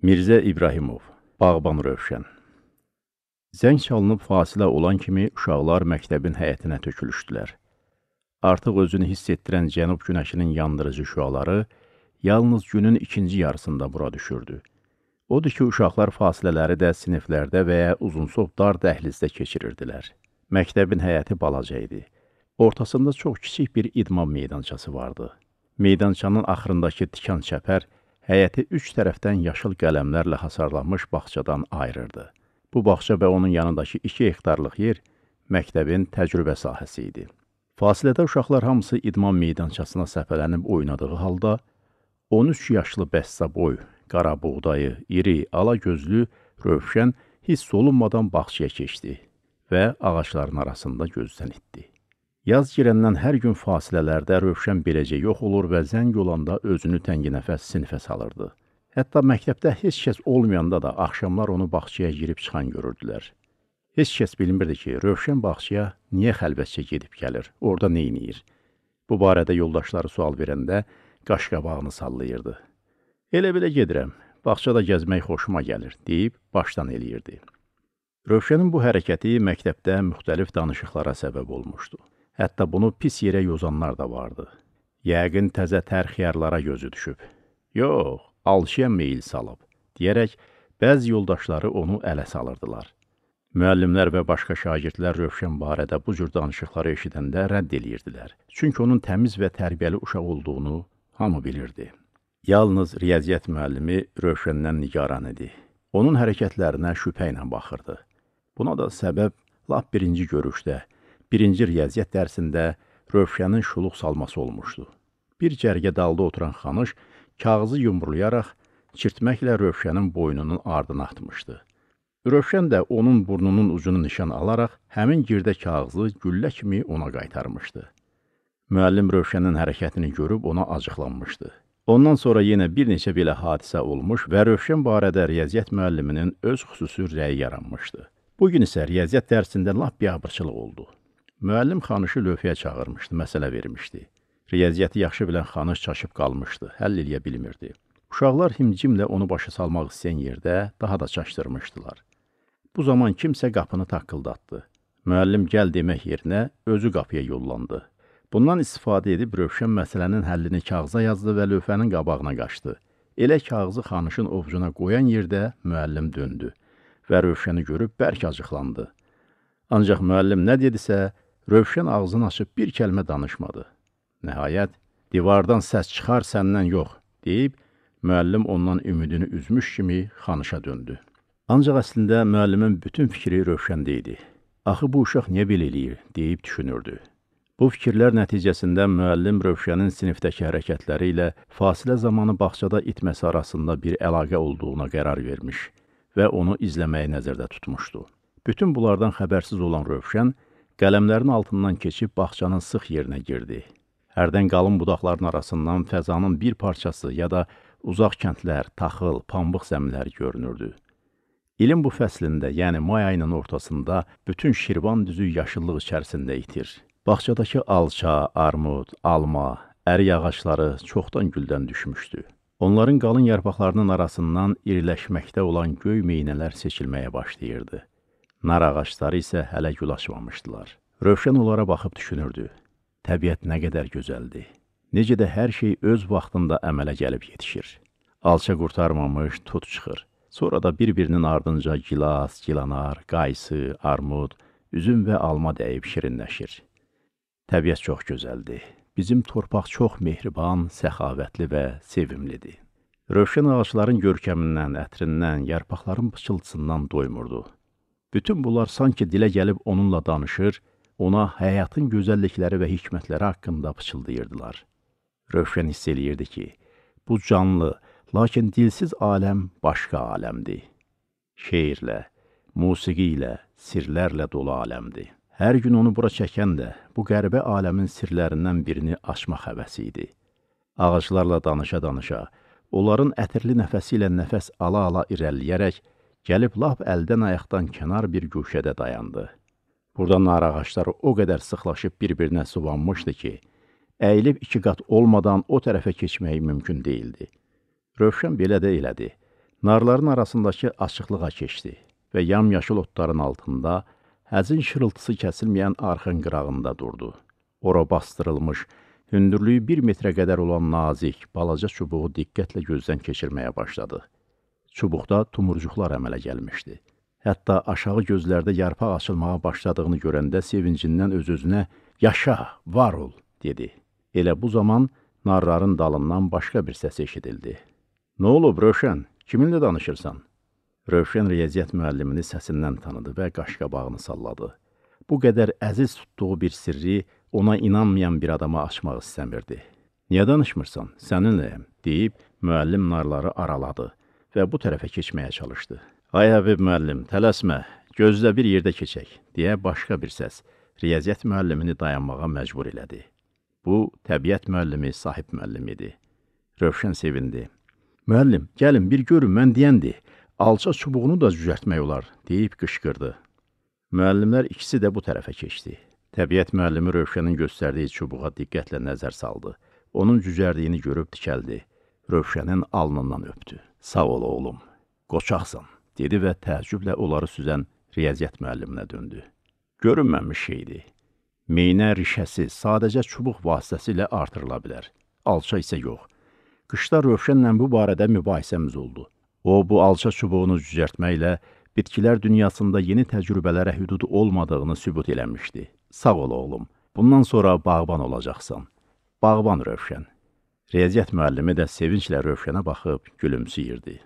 Mirzə İbrahimov, Bağban Rövşən Zəng çalınıb fasilə olan kimi uşaqlar məktəbin həyətinə tökülüşdülər. Artıq özünü hiss etdirən cənub günəşinin yandırıcı şüaları yalnız günün ikinci yarısında bura düşürdü. Odur ki, uşaqlar fasilələri də siniflərdə və ya uzunsov dar dəhlizdə keçirirdilər. Məktəbin həyəti balaca idi. Ortasında çox kiçik bir idman meydançası vardı. Meydançanın axırındakı tikan çəpər həyəti üç tərəfdən yaşıl qələmlərlə hasarlanmış bağçadan ayırırdı. Bu bağça və onun yanındakı iki hektarlıq yer məktəbin təcrübə sahəsi idi. Fasilədə uşaqlar hamısı idman meydançasına səpələnib oynadığı halda 13 yaşlı bəstəboy, qara buğdayı, iri, ala gözlü Rövşən hiss olunmadan bağçaya keçdi və ağacların arasında gözdən itdi. Yaz girəndən hər gün fasilələrdə Rövşən beləcə yox olur və zəng olanda özünü tənginəfəs sinifə salırdı. Hətta məktəbdə heç kəs olmayanda da axşamlar onu bağçaya girib çıxan görürdülər. Heç kəs bilmirdi ki, Rövşən bağçaya niyə xəlvətcə gedib gəlir, orada nə edir? Bu barədə yoldaşları sual verəndə qaşqabağını sallayırdı. Elə belə gedirəm, bağçada gəzmək xoşuma gəlir, deyib başdan eləyirdi. Rövşənin bu hərəkəti məktəbdə müxtəlif danışıqlara səbəb olmuşdu. Hətta bunu pis yerə yozanlar da vardı. Yəqin təzə tərxiyarlara gözü düşüb. Yox, alçıya meyil salıb, deyərək bəzi yoldaşları onu ələ salırdılar. Müəllimlər və başqa şagirdlər Rövşən barədə bu cür danışıqları eşidəndə rədd eləyirdilər. Çünki onun təmiz və tərbiyəli uşaq olduğunu hamı bilirdi. Yalnız riyaziyyat müəllimi Rövşəndən nigaran idi. Onun hərəkətlərinə şübhə ilə baxırdı. Buna da səbəb lap birinci görüşdə birinci riyaziyyat dərsində Rövşənin şuluq salması olmuşdu. Bir cərgə dalda oturan xanış kağızı yumrulayaraq çirtməklə Rövşənin boynunun ardına atmışdı. Rövşən də onun burnunun ucunu nişan alaraq həmin girdə kağızı güllə kimi ona qaytarmışdı. Müəllim Rövşənin hərəkətini görüb ona acıqlanmışdı. Ondan sonra yenə bir neçə belə hadisə olmuş və Rövşən barədə riyaziyyat müəlliminin öz xüsusi rəyi yaranmışdı. Bu gün isə riyaziyyat dərsində lap biabırçılıq oldu. Müəllim xanışı lövhəyə çağırmışdı, məsələ vermişdi. Riyaziyyatı yaxşı bilən xanış çaşıb qalmışdı, həll eləyə bilmirdi. Uşaqlar himcimlə onu başa salmaq istəyən yerdə daha da çaşdırmışdılar. Bu zaman kimsə qapını taqqıldatdı. Müəllim gəl demək yerinə özü qapıya yollandı. Bundan istifadə edib Rövşən məsələnin həllini kağıza yazdı və lövhənin qabağına qaçdı. Elə kağızı xanışın ovcuna qoyan yerdə müəllim döndü və Rövşəni görüb bərk acıqlandı. Ancaq müəllim nə dedisə, Rövşən ağzını açıb bir kəlmə danışmadı. Nəhayət, divardan səs çıxar səndən yox, deyib, müəllim ondan ümidini üzmüş kimi xanışa döndü. Ancaq əslində müəllimin bütün fikri Rövşəndə idi. Axı bu uşaq niyə belə eləyir, deyib düşünürdü. Bu fikirlər nəticəsində müəllim Rövşənin sinifdəki hərəkətləri ilə fasilə zamanı bağçada itməsi arasında bir əlaqə olduğuna qərar vermiş və onu izləməyi nəzərdə tutmuşdu. Bütün bunlardan xəbərsiz olan Rövşən Qələmlərin altından keçib bağçanın sıx yerinə girdi. Hərdən qalın budaqların arasından fəzanın bir parçası ya da uzaq kəndlər, taxıl, pambıq zəmiləri görünürdü. İlin bu fəslində, yəni may ayının ortasında bütün Şirvan düzü yaşıllıq içərisində itir. Bağçadakı alça, armud, alma, ərik ağacları çoxdan güldən düşmüşdü. Onların qalın yarpaqlarının arasından iriləşməkdə olan göy meynələr seçilməyə başlayırdı. Nar ağacları isə hələ gül açmamışdılar. Rövşən onlara baxıb düşünürdü. Təbiət nə qədər gözəldir. Necə də hər şey öz vaxtında əmələ gəlib yetişir. Alça qurtarmamış tut çıxır. Sonra da bir-birinin ardınca gilas, gilanar, qaysı, armud, üzüm və alma dəyib şirinləşir. Təbiət çox gözəldir. Bizim torpaq çox mehriban, səxavətli və sevimlidir. Rövşən ağacların görkəmindən, ətrindən, yarpaqların pıçıltısından doymurdu. Bütün bunlar sanki dilə gəlib onunla danışır, ona həyatın gözəllikləri və hikmətləri haqqında pıçıldayırdılar. Rövşən hiss eləyirdi ki, bu canlı, lakin dilsiz aləm başqa aləmdir. Şeirlə, musiqi ilə, sirlərlə dolu aləmdir. Hər gün onu bura çəkən də bu qəribə aləmin sirlərindən birini açmaq həvəsi idi. Ağaclarla danışa-danışa, onların ətirli nəfəsi ilə nəfəs ala-ala irəliləyərək Gəlib lap əldən ayaqdan kənar bir güşədə dayandı. Burada nar ağacları o qədər sıxlaşıb bir-birinə suvanmışdı ki, əyilib iki qat olmadan o tərəfə keçmək mümkün deyildi. Rövşən belə də elədi. Narların arasındakı açıqlığa keçdi və yamyaşıl otların altında həzin şırıltısı kəsilməyən arxın qırağında durdu. Ora bastırılmış, hündürlüyü bir metrə qədər olan nazik, balaca çubuğu diqqətlə gözdən keçirməyə başladı. Çubuqda tumurcuqlar əmələ gəlmişdi. Hətta aşağı gözlərdə yarpaq açılmağa başladığını görəndə sevincindən öz-özünə "Yaşa, var ol!" dedi. Elə bu zaman narların dalından başqa bir səs eşidildi. "Nə olub, Rövşən? Kiminlə danışırsan?" Rövşən riyaziyyat müəllimini səsindən tanıdı və qaşqabağını salladı. Bu qədər əziz tutduğu bir sirri ona inanmayan bir adama açmaq istəmirdi. "Niyə danışmırsan? Səninləyəm." deyib müəllim narları araladı və bu tərəfə keçməyə çalışdı. Ay Həbib müəllim, tələsmə, gözlə bir yerdə keçək, deyə başqa bir səs riyaziyyat müəllimini dayanmağa məcbur elədi. Bu, təbiət müəllimi sahib müəllim idi. Rövşən sevindi. Müəllim, gəlin bir görün, mən deyəndir, alça çubuğunu da cücərtmək olar, deyib qışqırdı. Müəllimlər ikisi də bu tərəfə keçdi. Təbiət müəllimi Rövşənin göstərdiyi çubuğa diqqətlə nəzər saldı. Onun cücərdiyini görüb tikəldi. Rövşənin alnından öpdü. Sağ ol oğlum, qoçaqsan dedi və təəccüblə onları süzən riyaziyyat müəlliminə döndü. Görünməmiş şeydi. Meynə rişəsi sadəcə çubuq vasitəsilə artırıla bilər, alça isə yox. Qışda Rövşənlə bu barədə mübahisəmiz oldu. O, bu alça çubuğunu cücərtməklə bitkilər dünyasında yeni təcrübələrə hüdud olmadığını sübut eləmişdi. Sağ ol, oğlum, bundan sonra bağban olacaqsan. Bağban Rövşən. Riyaziyyat müəllimi də sevinclə Rövşənə baxıb gülümsəyirdi.